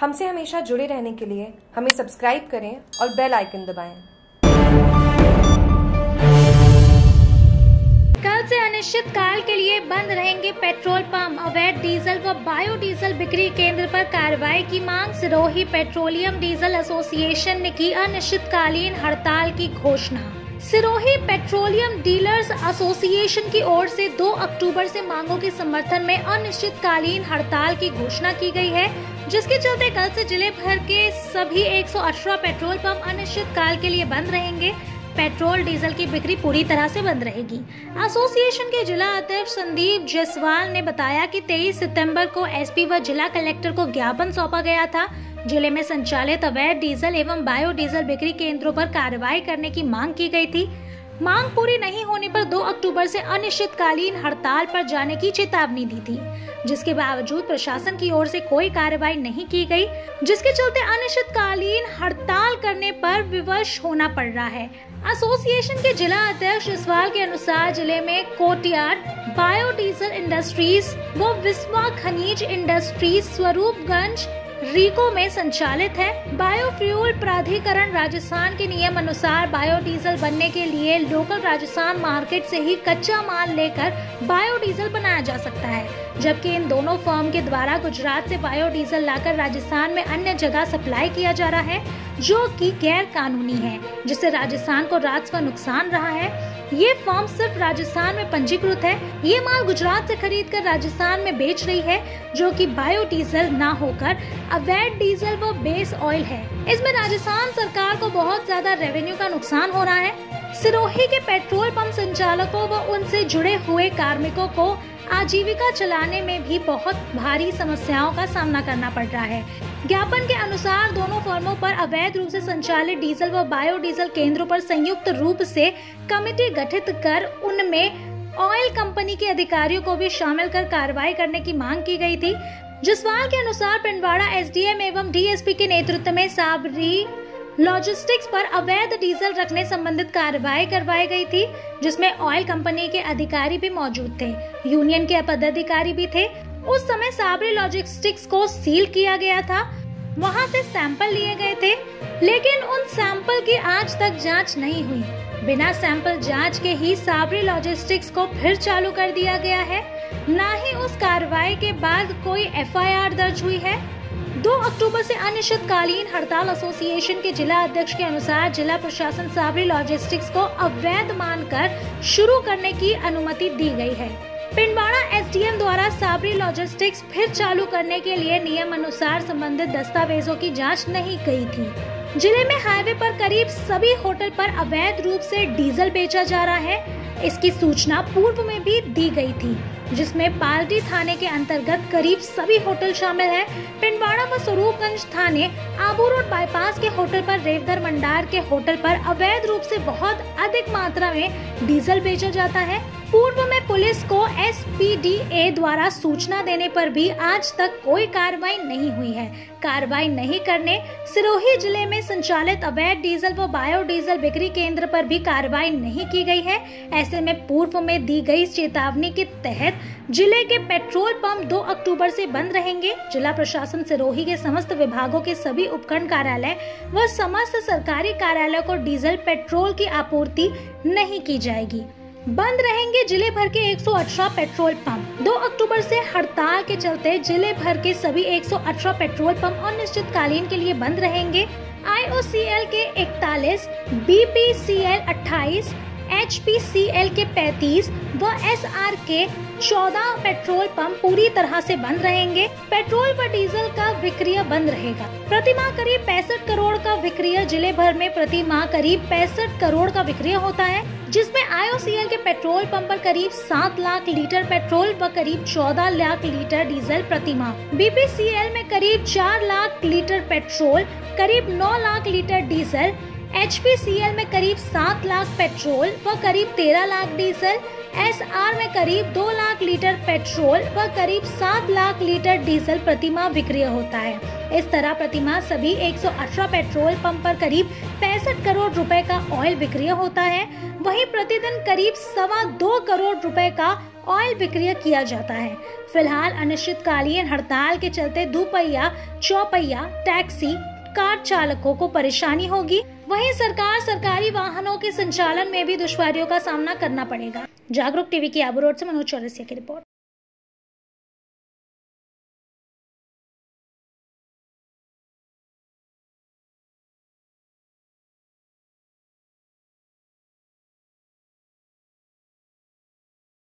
हमसे हमेशा जुड़े रहने के लिए हमें सब्सक्राइब करें और बेल आइकन दबाएँ। कल से अनिश्चित काल के लिए बंद रहेंगे पेट्रोल पंप। अवैध डीजल व बायोडीजल बिक्री केंद्र पर कार्रवाई की मांग। सिरोही पेट्रोलियम डीजल एसोसिएशन ने की अनिश्चितकालीन हड़ताल की घोषणा। सिरोही पेट्रोलियम डीलर्स एसोसिएशन की ओर से 2 अक्टूबर से मांगों के समर्थन में अनिश्चितकालीन हड़ताल की घोषणा की गई है। जिसके चलते कल से ज़िले भर के सभी 118 पेट्रोल पंप अनिश्चित काल के लिए बंद रहेंगे। पेट्रोल, डीजल की बिक्री पूरी तरह से बंद रहेगी। एसोसिएशन के जिला अध्यक्ष संदीप जायसवाल ने बताया कि 23 सितंबर को एसपी व जिला कलेक्टर को ज्ञापन सौंपा गया था। ज़िले में संचालित अवैध डीजल एवं बायोडीजल बिक्री केंद्रों पर कार्रवाई करने की मांग की गई थी। मांग पूरी नहीं होने पर 2 अक्टूबर से अनिश्चितकालीन हड़ताल पर जाने की चेतावनी दी थी, जिसके बावजूद प्रशासन की ओर से कोई कार्रवाई नहीं की गई, जिसके चलते अनिश्चितकालीन हड़ताल करने पर विवश होना पड़ रहा है। एसोसिएशन के जिला अध्यक्ष इसवाल के अनुसार ज़िले में कोटियार, बायोडीजल इंडस्ट्रीज़ व विस्वा खनिज इंडस्ट्रीज़ स्वरूपगंज रीको में संचालित है। बायोफ्यूल प्राधिकरण राजस्थान के नियम अनुसार बायोडीजल बनने के लिए लोकल राजस्थान मार्केट से ही कच्चा माल लेकर बायोडीजल बनाया जा सकता है। जबकि इन दोनों फर्म के द्वारा गुजरात से बायोडीजल लाकर राजस्थान में अन्य जगह सप्लाई किया जा रहा है, जो कि गैर कानूनी है, जिससे राजस्थान को राजस्व नुकसान रहा है। ये फर्म सिर्फ़ राजस्थान में पंजीकृत है। ये माल गुजरात से खरीद कर राजस्थान में बेच रही है, जो कि बायोडीजल न होकर अवैध डीजल व बेस ऑयल है। इसमें राजस्थान सरकार को बहुत ज़्यादा रेवेन्यू का नुकसान हो रहा है। सिरोही के पेट्रोल पंप संचालकों व उनसे जुड़े हुए कार्मिकों को आजीविका चलाने में भी बहुत भारी समस्याओं का सामना करना पड़ रहा है। ज्ञापन के अनुसार दोनों फर्मों पर अवैध रूप से संचालित डीजल व बायोडीजल केंद्रों पर संयुक्त रूप से कमेटी गठित कर उनमें ऑयल कंपनी के अधिकारियों को भी शामिल कर कार्रवाई करने की मांग की गई थी। जिसवाल के अनुसार पिंडवाड़ा एसडीएम एवं डीएसपी के नेतृत्व में साबरी लॉजिस्टिक्स पर अवैध डीजल रखने संबंधित कार्रवाई करवाई गई थी, जिसमें ऑयल कंपनी के अधिकारी भी मौजूद थे, यूनियन के पदाधिकारी भी थे। उस समय साबरी लॉजिस्टिक्स को सील किया गया था, वहाँ से सैंपल लिए गए थे, लेकिन उन सैंपल की आज तक जाँच नहीं हुई। बिना सैंपल जाँच के ही साबरी लॉजिस्टिक्स को फिर चालू कर दिया गया है। न ही उस कार्रवाई के बाद कोई एफआईआर दर्ज हुई है। 2 अक्टूबर से अनिश्चितकालीन हड़ताल एसोसिएशन के जिला अध्यक्ष के अनुसार जिला प्रशासन साबरी लॉजिस्टिक्स को अवैध मानकर शुरू करने की अनुमति दी गई है। पिंडवाड़ा एसडीएम द्वारा साबरी लॉजिस्टिक्स फिर चालू करने के लिए नियम अनुसार संबंधित दस्तावेजों की जाँच नहीं गई थी। ज़िले में हाईवे पर करीब सभी होटल पर अवैध रूप से डीजल बेचा जा रहा है। इसकी सूचना पूर्व में भी दी गई थी, जिसमें पालटी थाने के अंतर्गत करीब सभी होटल शामिल है। पिंडवाड़ा व स्वरूपगंज थाने आबू रोड बाईपास के होटल पर रेवधर मंडार के होटल पर अवैध रूप से बहुत अधिक मात्रा में डीजल बेचा जाता है। पूर्व में पुलिस को एसपीडीए द्वारा सूचना देने पर भी आज तक कोई कार्रवाई नहीं हुई है। कार्रवाई नहीं करने, सिरोही ज़िले में संचालित अवैध डीजल व बायोडीजल बिक्री केंद्र पर भी कार्रवाई नहीं की गई है। ऐसे में पूर्व में दी गई चेतावनी के तहत ज़िले के पेट्रोल पंप 2 अक्टूबर से बंद रहेंगे। जिला प्रशासन सिरोही के समस्त विभागों के सभी उपखंड कार्यालय व समस्त सरकारी कार्यालय को डीजल, पेट्रोल की आपूर्ति नहीं की जाएगी। बंद रहेंगे ज़िले भर के 118 पेट्रोल पंप। 2 अक्टूबर से हड़ताल के चलते ज़िले भर के सभी 118 पेट्रोल पंप अनिश्चितकालीन के लिए बंद रहेंगे। आईओसीएल के 41, बीपीसीएल 28, एचपीसीएल के 35 व एसआर के 14 पेट्रोल पंप पूरी तरह से बंद रहेंगे। पेट्रोल व डीजल का विक्रय बंद रहेगा। प्रति माह करीब पैंसठ करोड़ का विक्रय ज़िले भर में प्रति माह करीब पैंसठ करोड़ का विक्रय होता है, जिसमें आईओसीएल के पेट्रोल पंप पर करीब सात लाख लीटर पेट्रोल व करीब चौदह लाख लीटर डीजल प्रति माह बीपीसीएल में करीब चार लाख लीटर पेट्रोल, करीब नौ लाख लीटर डीजल एचपीसीएल में करीब सात लाख पेट्रोल व करीब तेरह लाख डीजल, एसआर में करीब दो लाख लीटर पेट्रोल व करीब सात लाख लीटर डीजल प्रतिमा विक्रय होता है। इस तरह प्रतिमा सभी 118 पेट्रोल पंप पर करीब पैंसठ करोड़ रुपए का ऑयल विक्रय होता है। वहीं प्रतिदिन करीब सवा दो करोड़ रुपए का ऑयल विक्रय किया जाता है। फ़िलहाल अनिश्चितकालीन हड़ताल के चलते दुपहिया, चौपहिया, टैक्सी, कार चालकों को परेशानी होगी। वहीं सरकार सरकारी वाहनों के संचालन में भी दुश्वारियों का सामना करना पड़ेगा। जागरूक टीवी की आबू रोड से मनोज चौरसिया की रिपोर्ट।